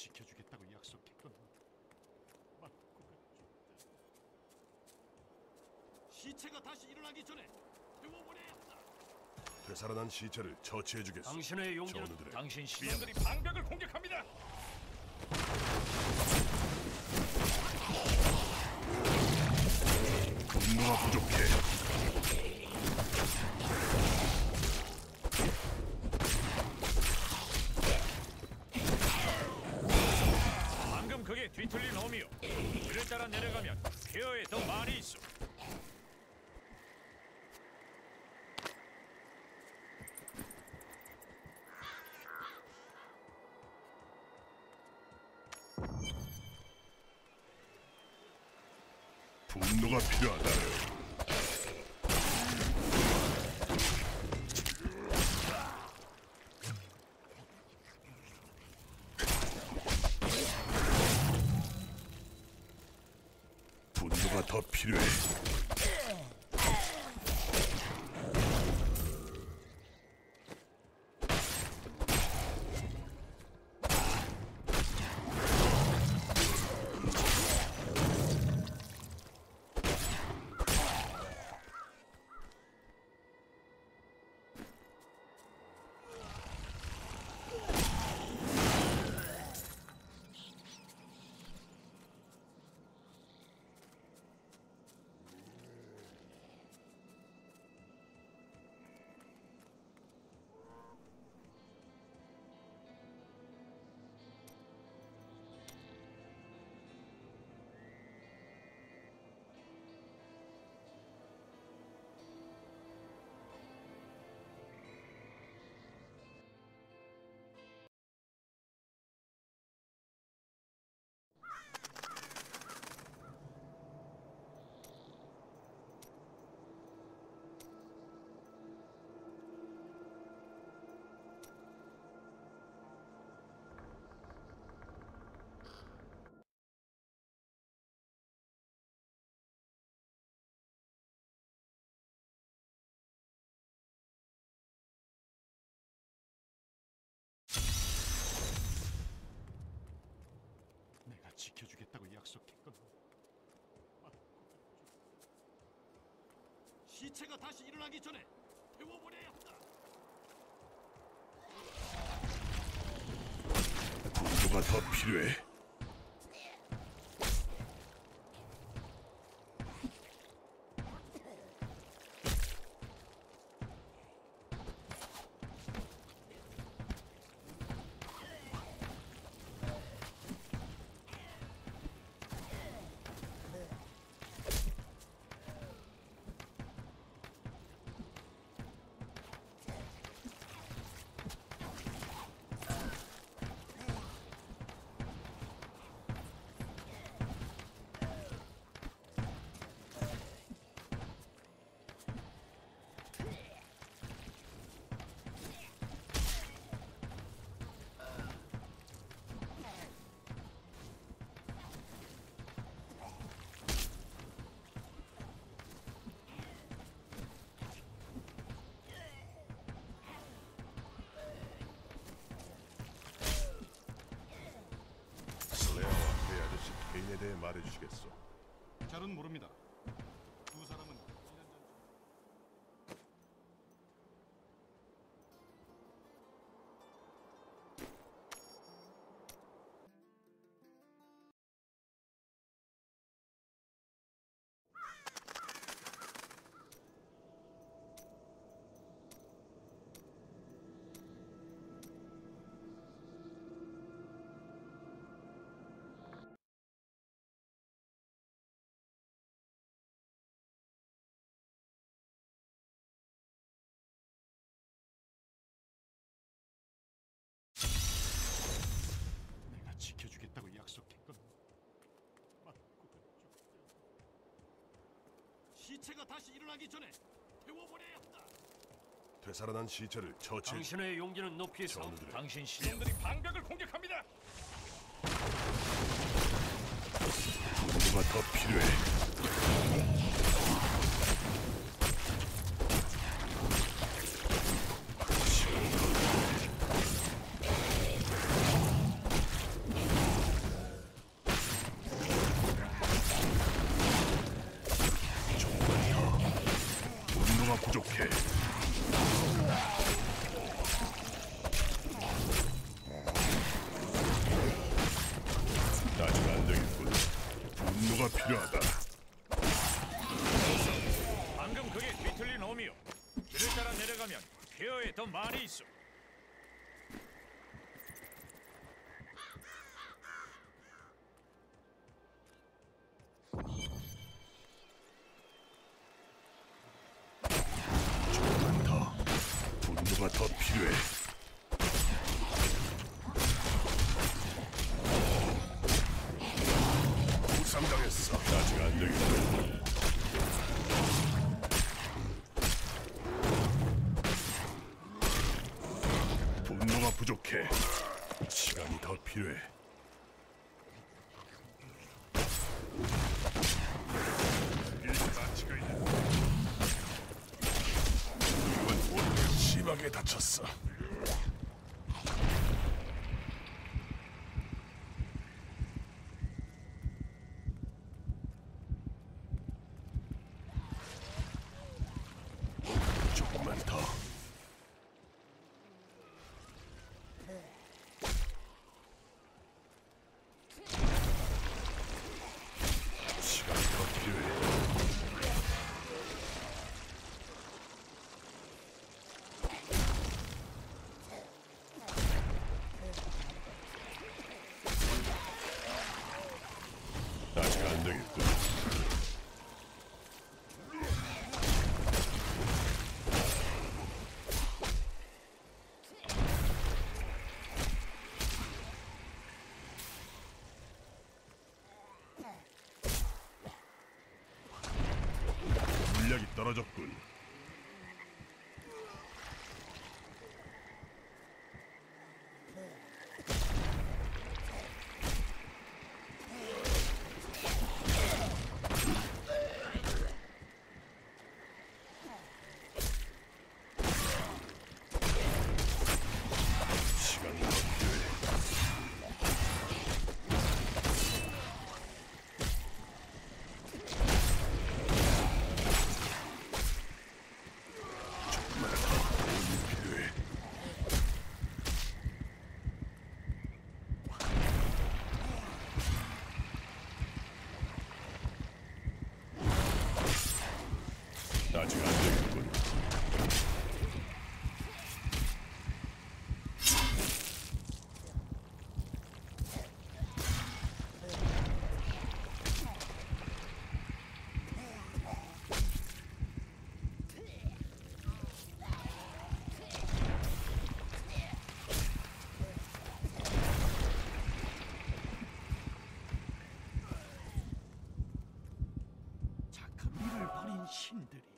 지켜주겠다고 약속했건 맞고가 죽다. 시체가 다시 일어나기 전에 태워버려야 한다. 되살아난 시체를 처치해주겠소. 당신의 용기는 전우들의 당신 시 놈들이 방벽을 공격합니다. 분노가 부족해. 방금 그게 뒤틀린 놈이요. 그를 따라 내려가면 폐허에 더 많이 있어. 분노가 필요하다. 분노가 더 필요해. 지켜주겠다고 약속했건. 시체가 다시 일어나기 전에 태워버려야 한다. 분노가 더 필요해. 말해주시겠소. 잘은 모릅니다. 지켜주겠다고 죽다. 시체가 다시 일어나기 전에 태워버려야 한다. 되살아난 시체를 처치. 당신의 용기는 높이 서 전우들의 당신 시 놈들이 방벽을 공격합니다. 분노가 더 필요해. 다쳤어. 사라졌군. 그 미를 버린 신들이.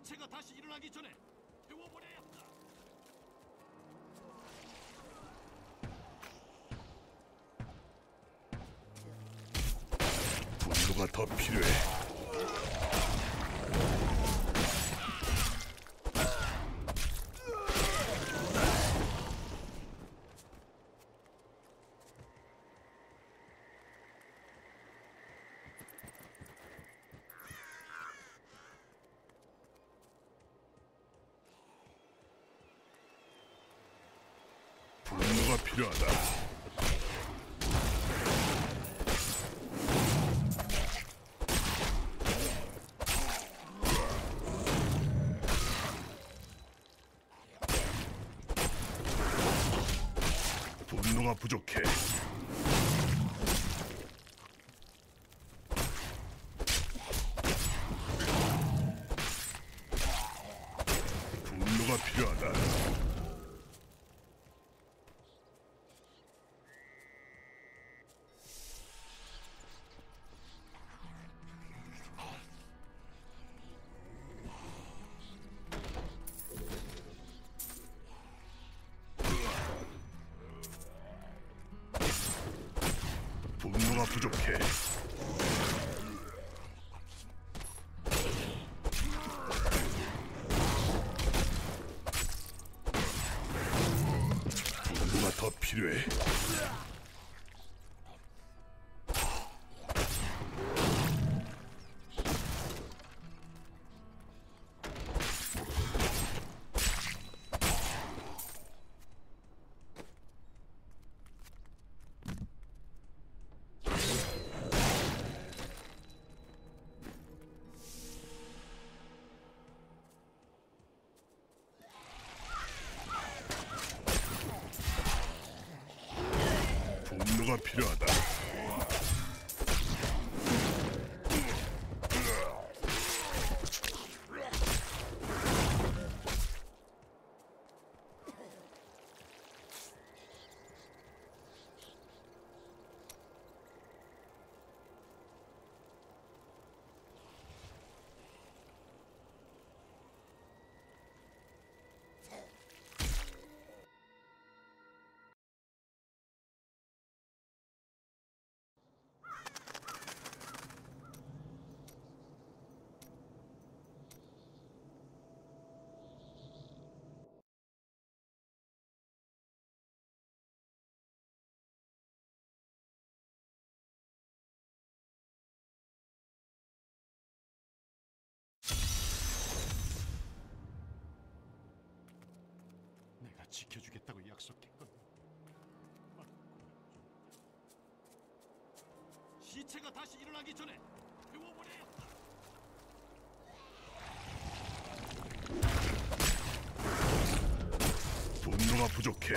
시체가 다시 일어나기 전에 태워버려야 한다. 분노가 더 필요해. 필요하다. 분노가 부족해. 부족해. 필요하다. 지켜주겠다고 약속했거든. 시체가 다시 일어나기 전에 태워버려야 한다. 분노가 부족해.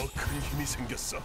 더 큰 힘이 생겼어.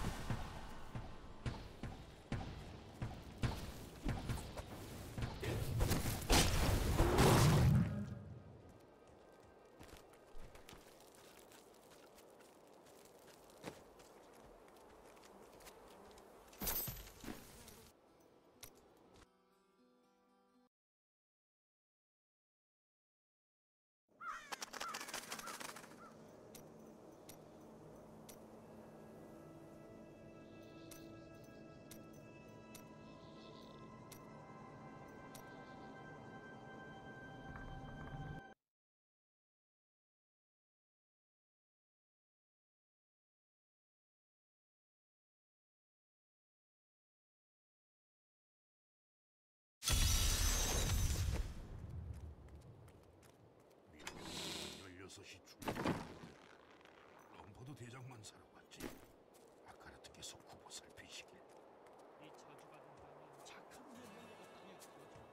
대장만 사러 갔지. 아까르트께서 구보 살피시길. 이 저주받은 땅에 착한 놈들과 땅에 구워줬지.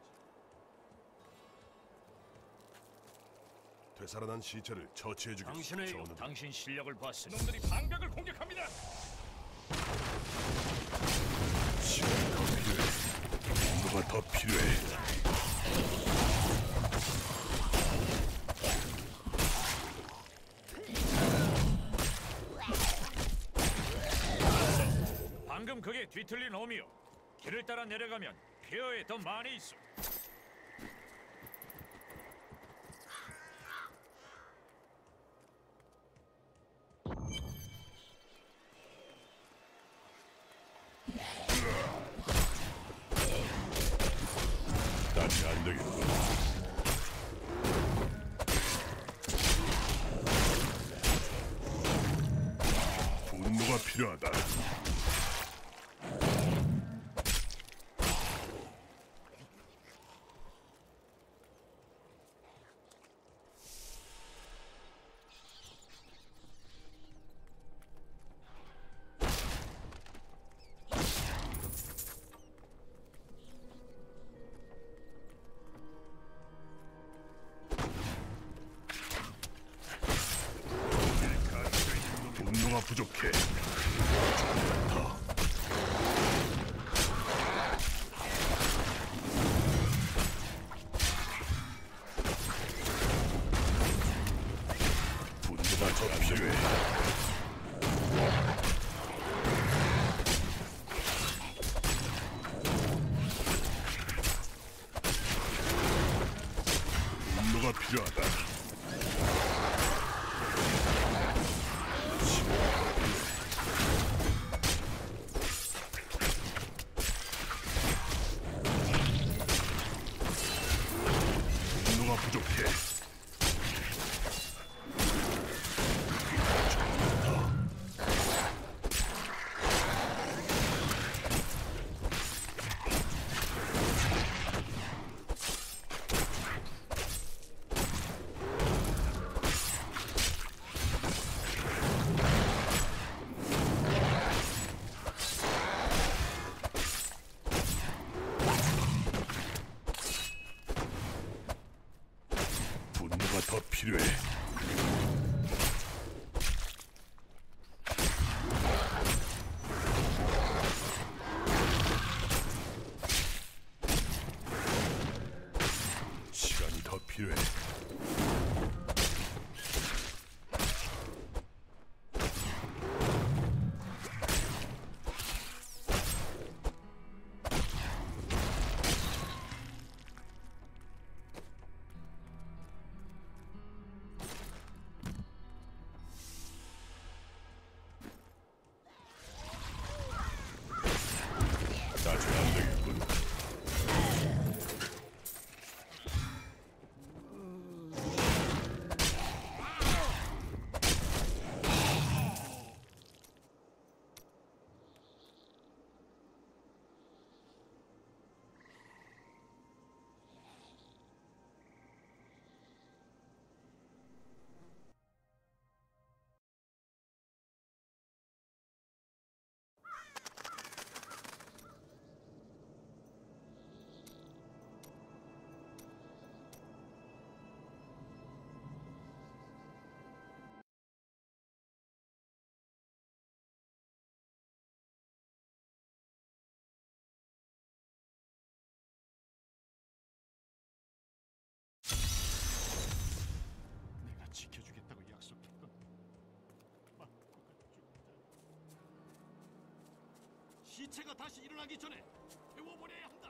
되살아난 시체를 처치해주겠어. 당신의 저는 당신 실력을 봤으니 놈들이 방벽을 공격합니다. 시간이 더 필요해. 분노가 더 필요해. 방금 그게 뒤틀린 어미요. 길을 따라 내려가면 폐허에 더 많이 있어. 필 지켜주겠다고 약속했던 마코가 죽었다. 시체가 다시 일어나기 전에 태워버려야 한다.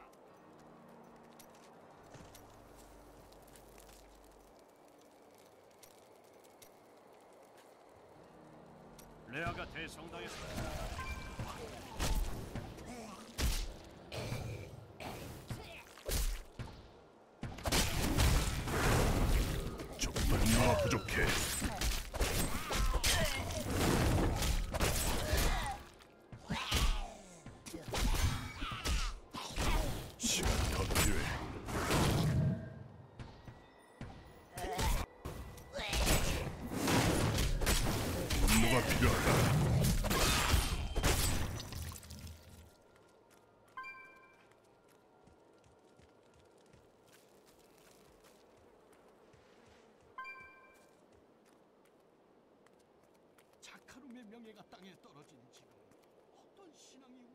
레아가 대성당했다. 자카룸의 명예가 땅에 떨어진 지금 어떤 신앙